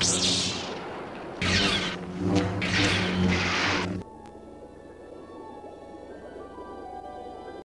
Yes.